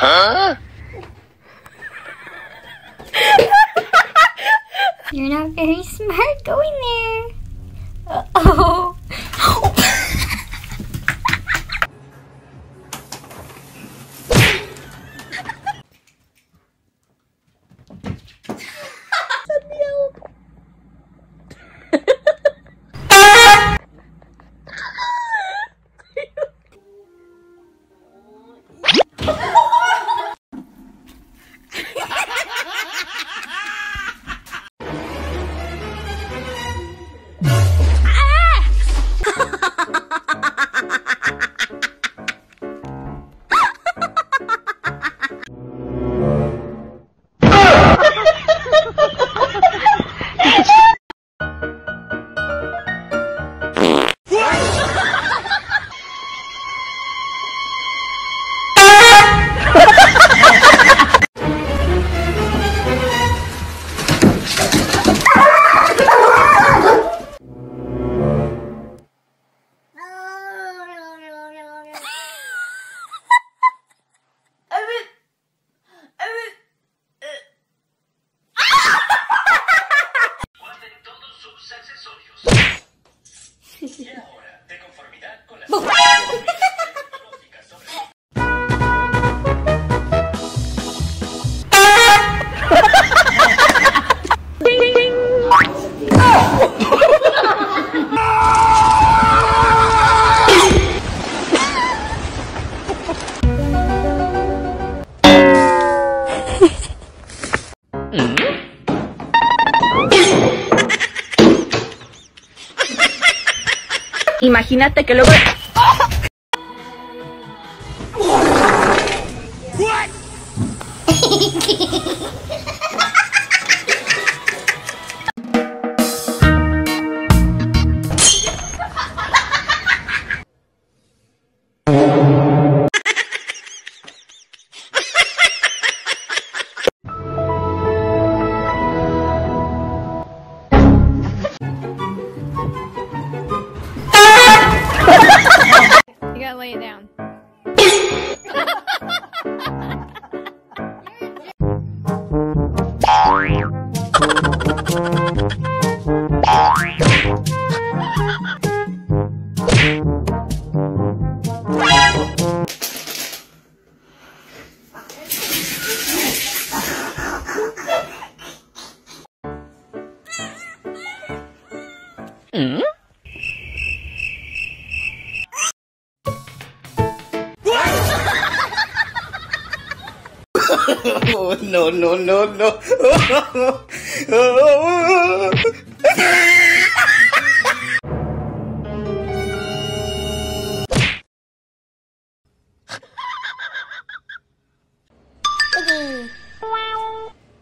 You're not very smart going there. Uh-oh. sus Imagínate que luego... Oh, no, no, no, no.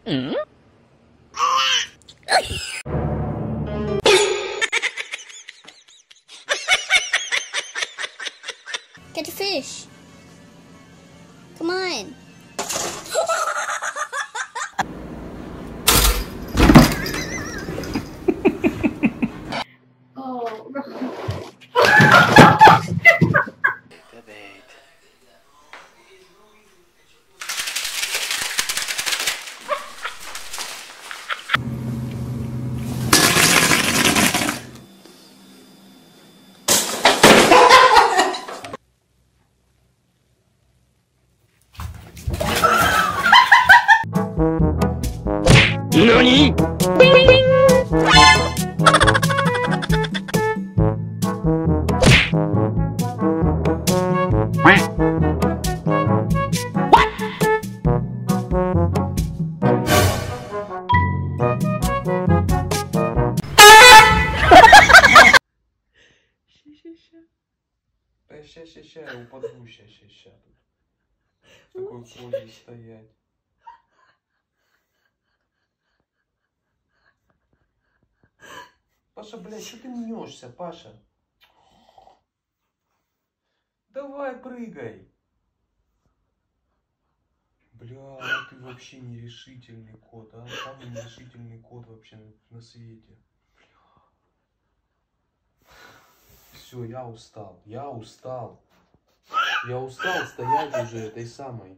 Get Come on. ща, я упаду, ща, ща, ща. В такой позе стоять. Паша, блядь, что ты мнешься, Паша? Давай, прыгай. Бля, ну ты вообще нерешительный кот, а? Самый нерешительный кот вообще на, на свете. Все, я устал, я устал. Я устал стоять уже этой самой.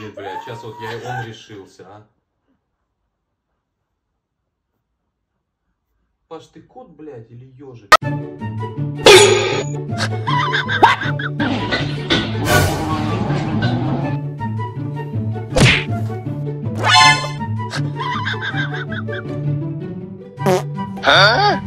Нет, блядь, сейчас вот я и он решился, а. Паш, ты кот, блядь, или ежик? А?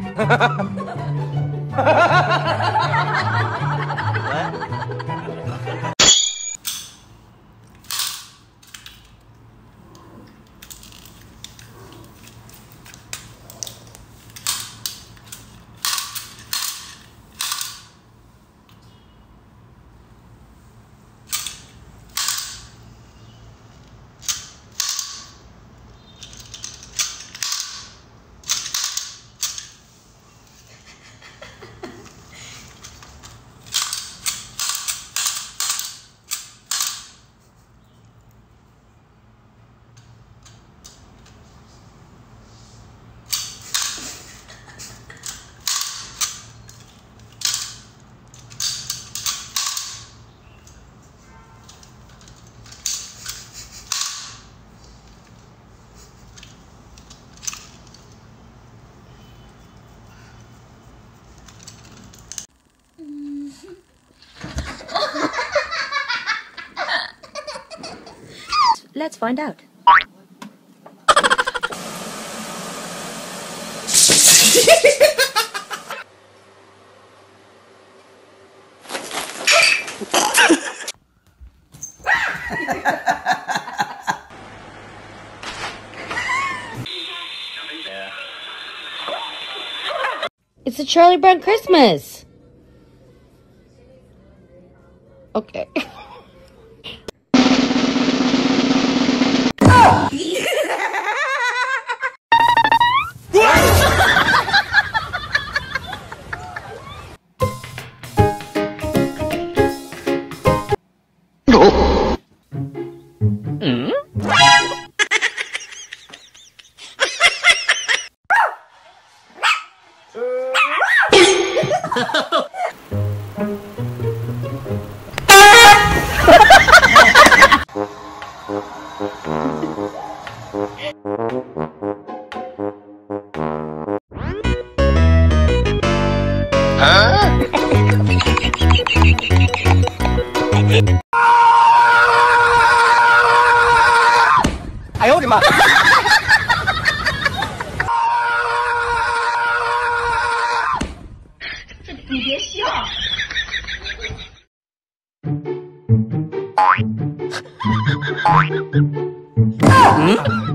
Let's find out. It's a Charlie Brown Christmas. Okay. 哎呦我的妈！你别笑。嗯。